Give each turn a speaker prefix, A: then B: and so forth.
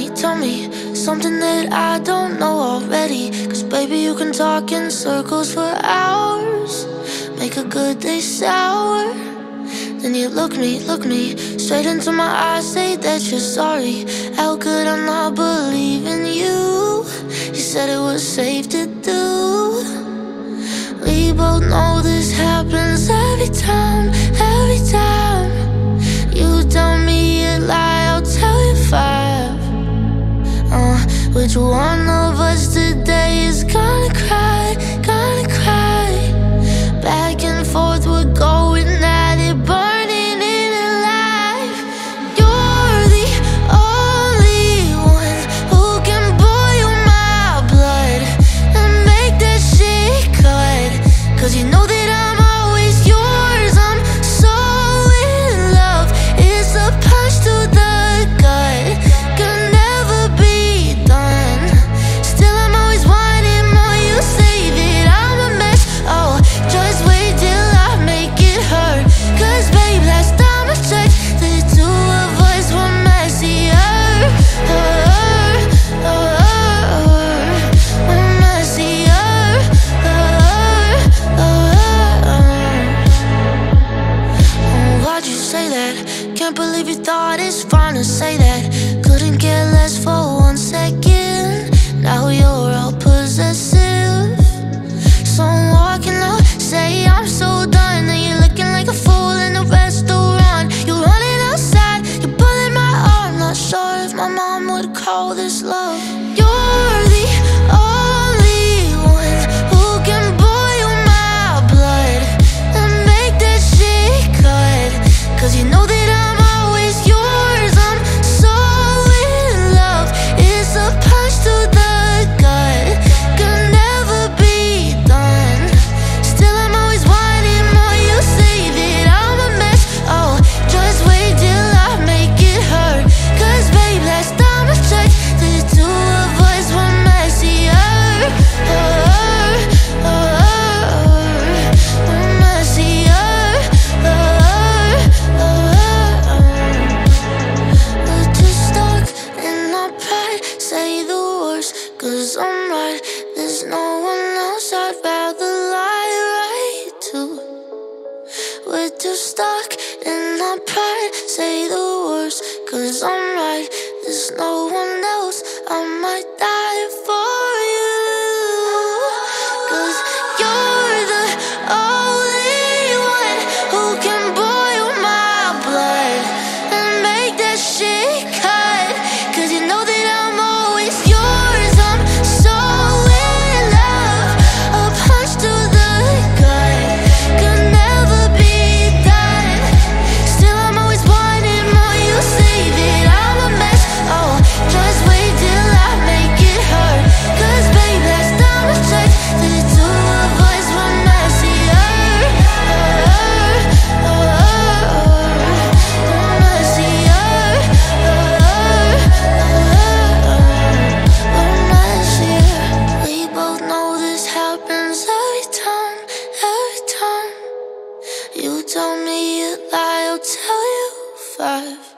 A: me, tell me something that I don't know already. Cause baby, you can talk in circles for hours, make a good day sour. Then you look me, look me straight into my eyes, say that you're sorry. How could I not believe in you? You said it was safe to do. We both know this happens every time. Every Which one of us did say that. Can't believe you thought it's fine to say that. Couldn't care less for one second. Now you're all mind. There's no one else I'd rather lie right to. We're too stuck in our pride. Say the love.